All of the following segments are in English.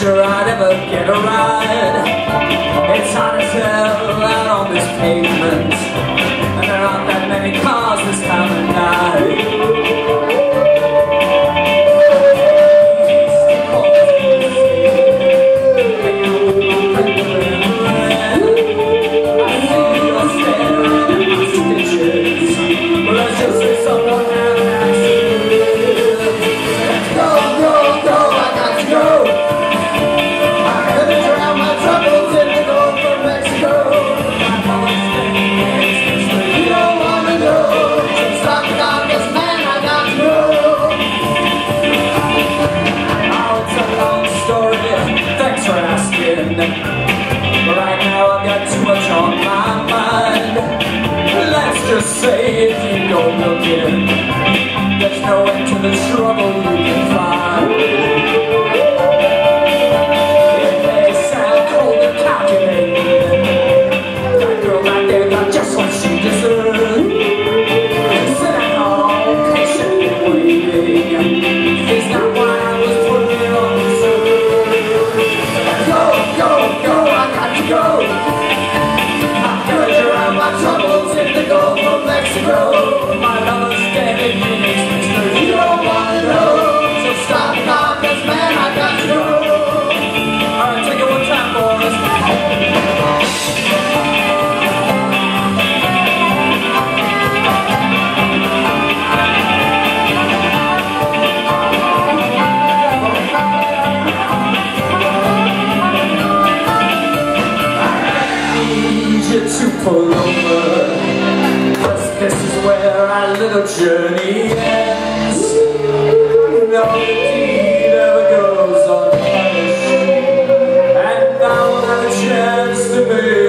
sure I'd ever get a ride. It's hard to sell out on this pavement And there aren't that many cars this time of night Yeah. Amen.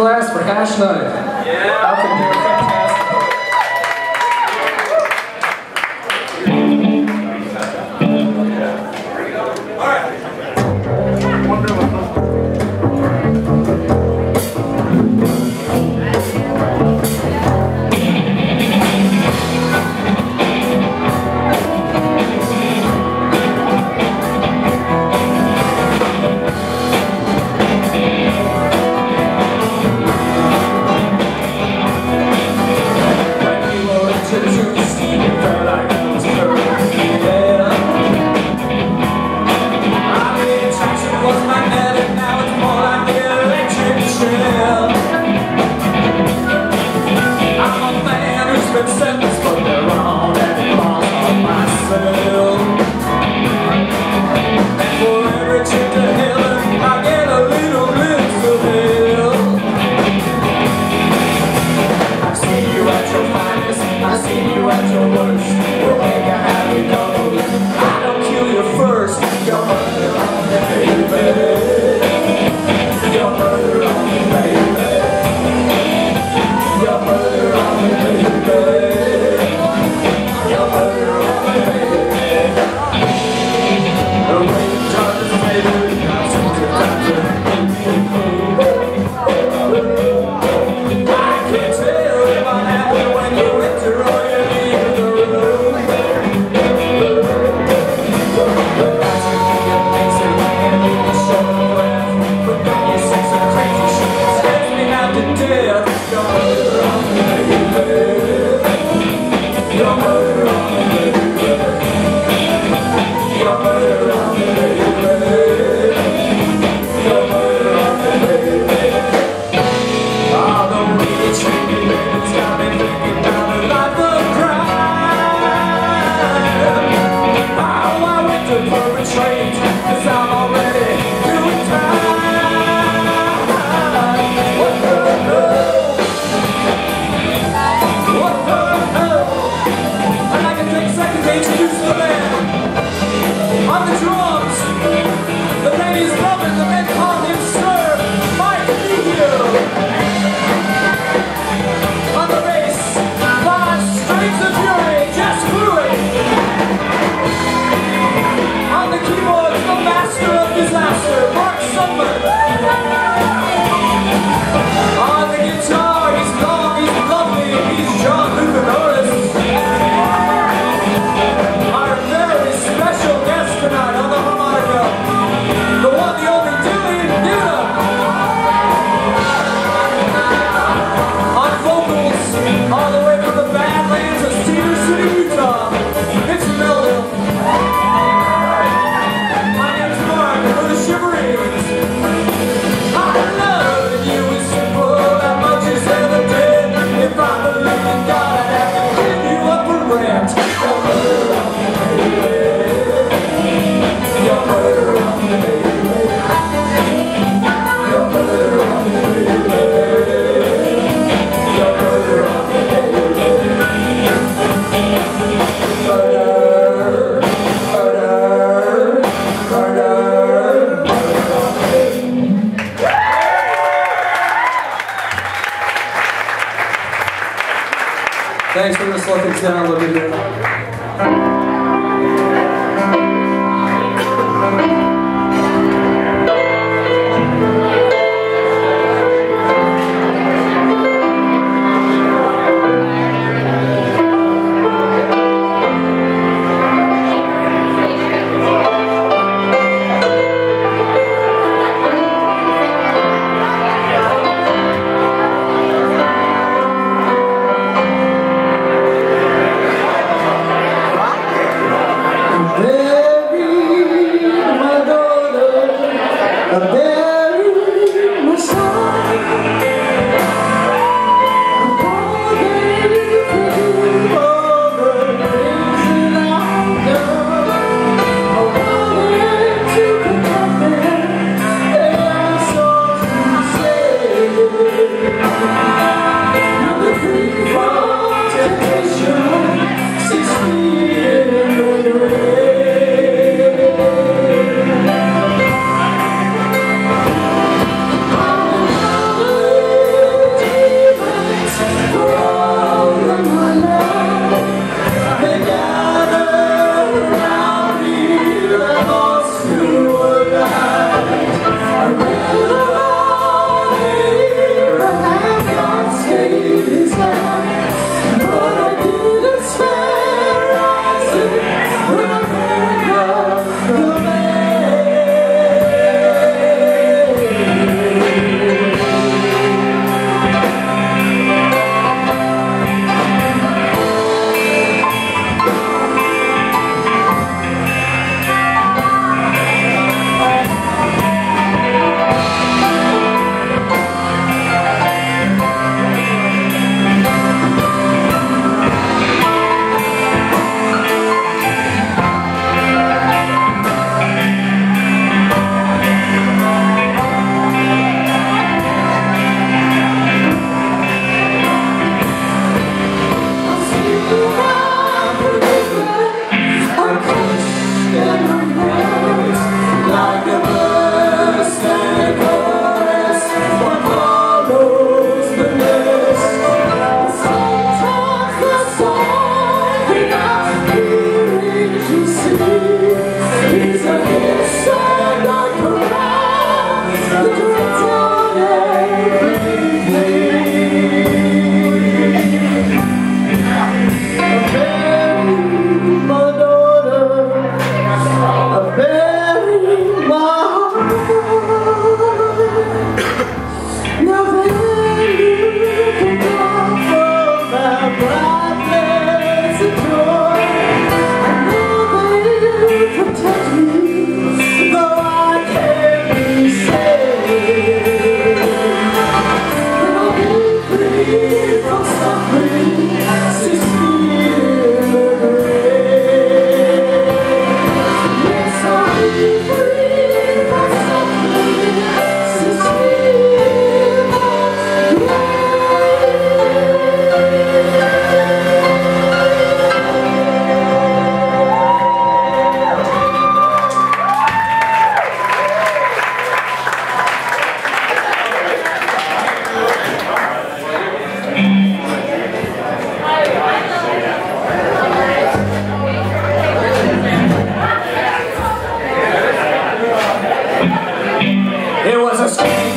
Raise a glass for Hash Night.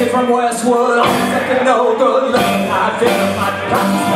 from Westwood, second no good luck. I feel my conscience.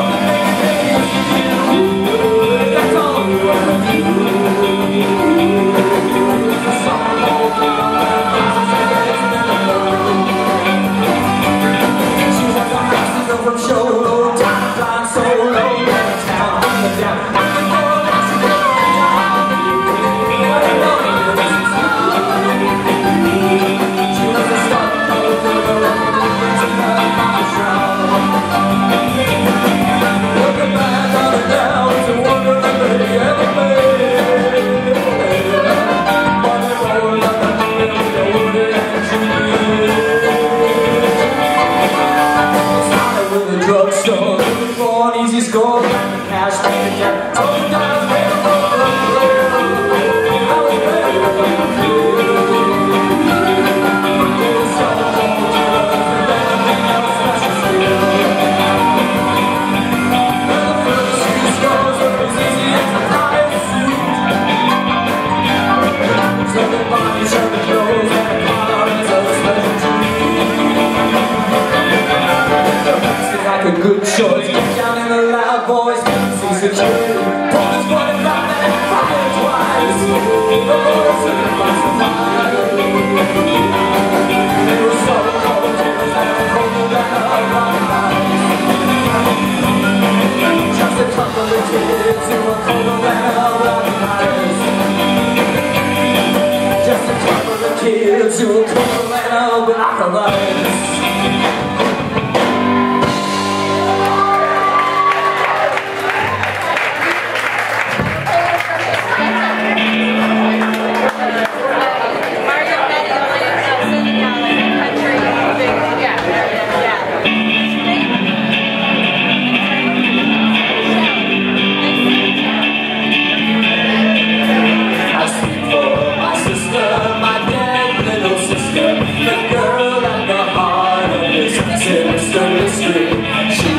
the girl at the heart of this sinister mystery. She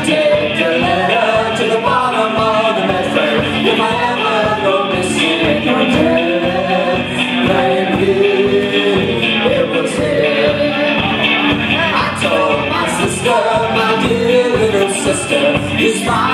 a letter to the bottom of the Medford. If I ever go missing you. I told my sister, my dear little sister, you smiled.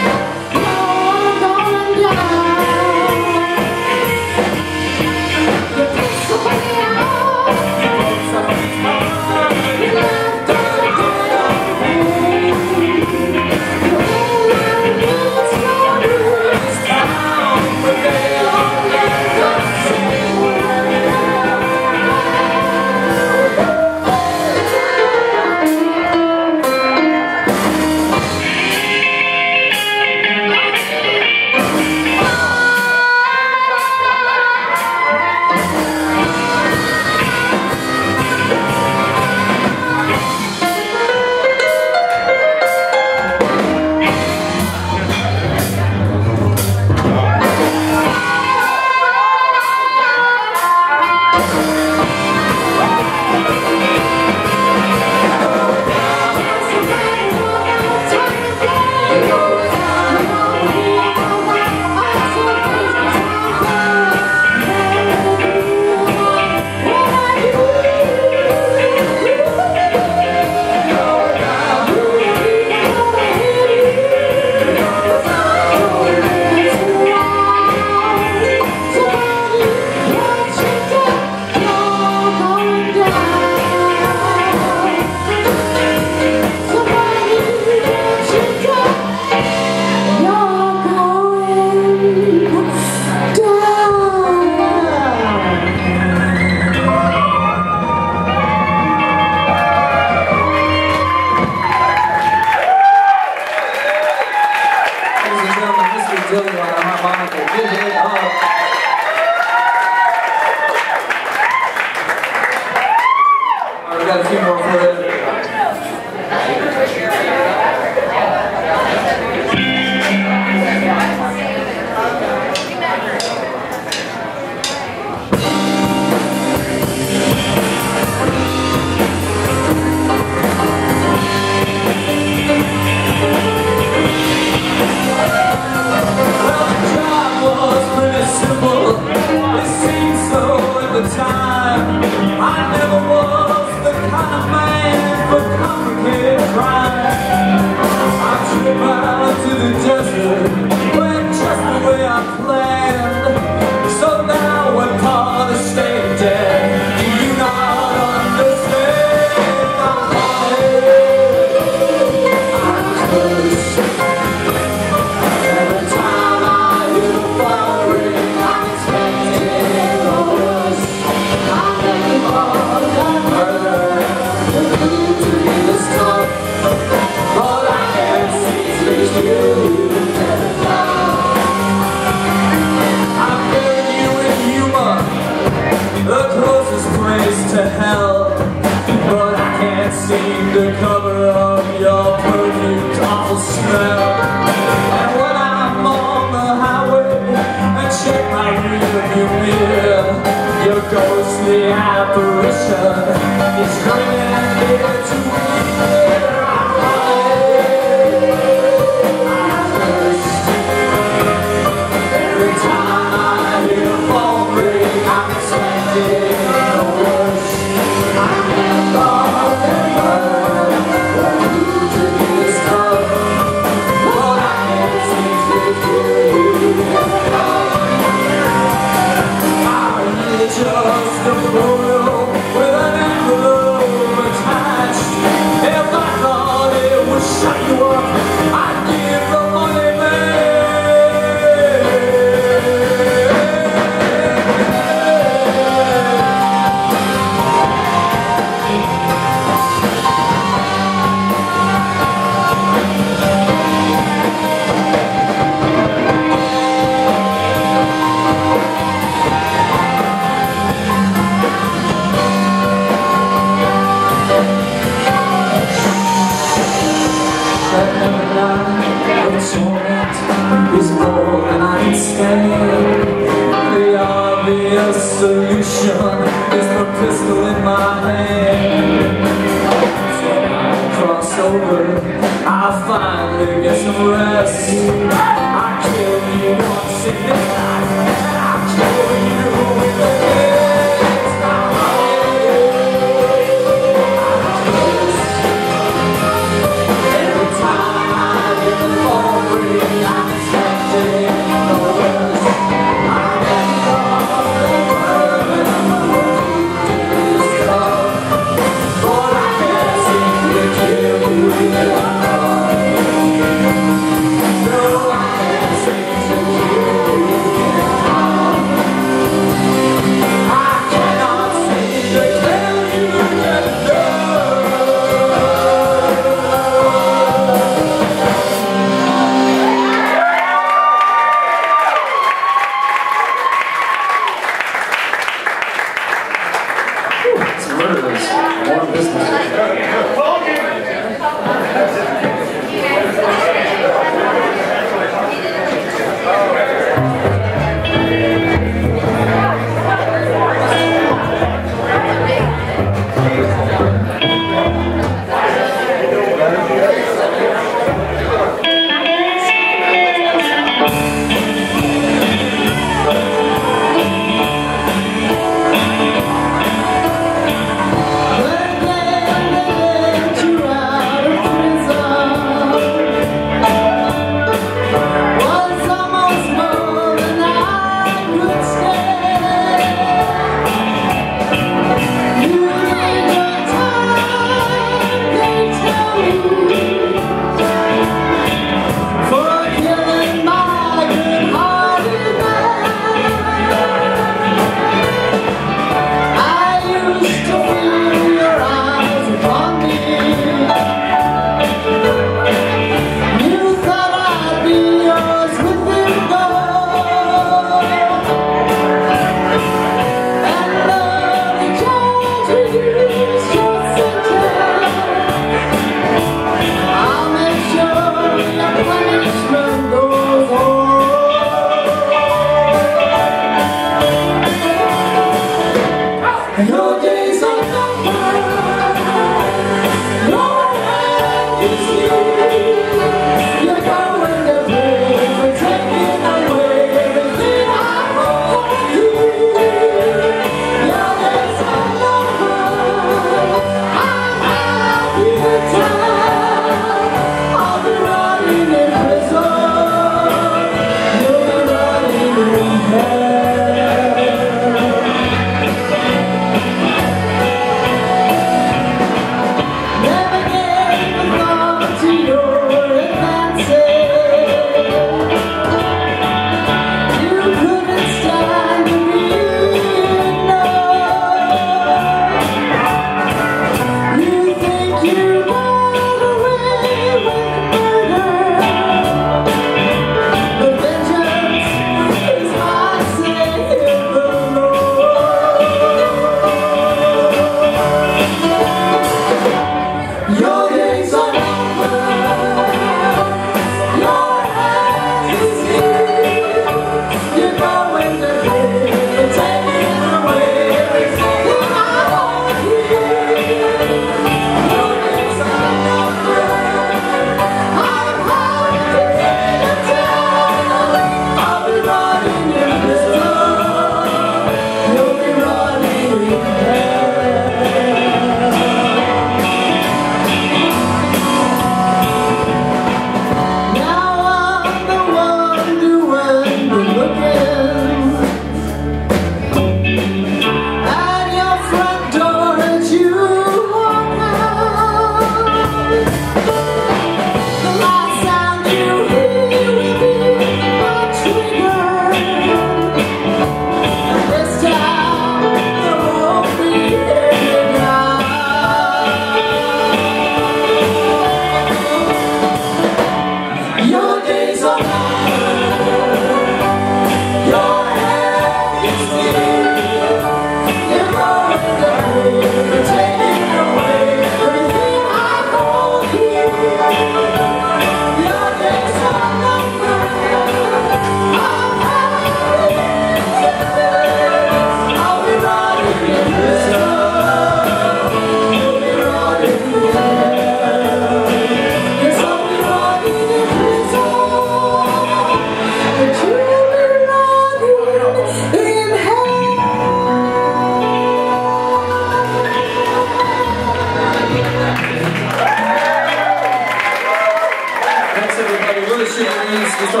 We're,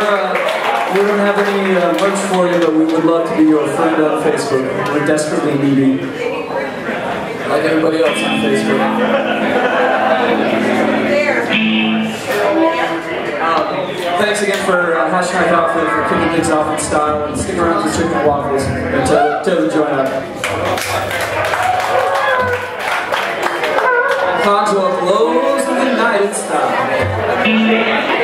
uh, we don't have any uh, merch for you, but we would love to be your friend on Facebook. We're desperately needy. Like everybody else on Facebook. There. Um, thanks again for uh, Hashtag Outfit for kicking things off in style and stick around for chicken waffles until, until the join up. Style. strong.